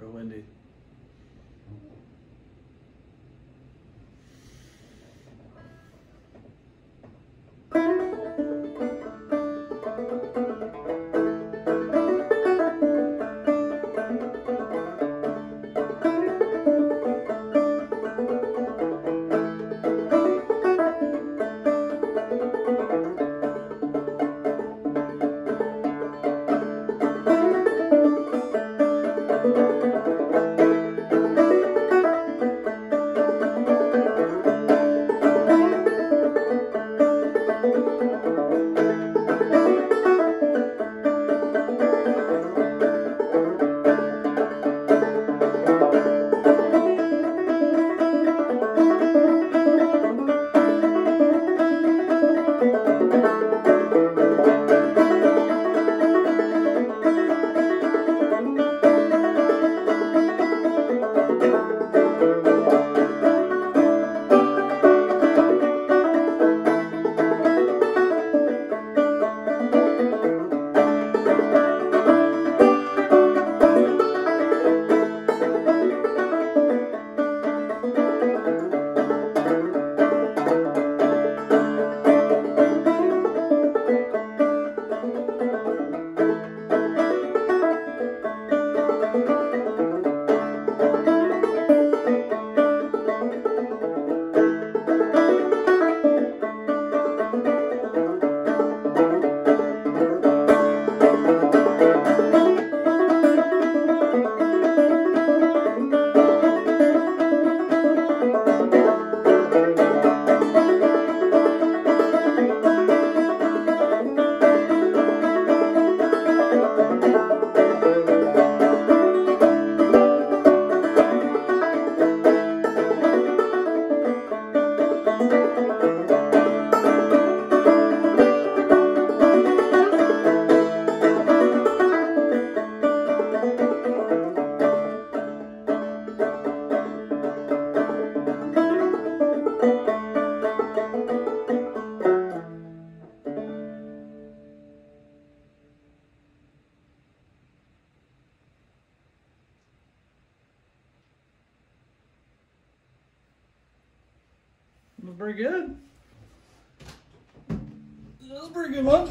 or windy. Pretty good. That was a pretty good one.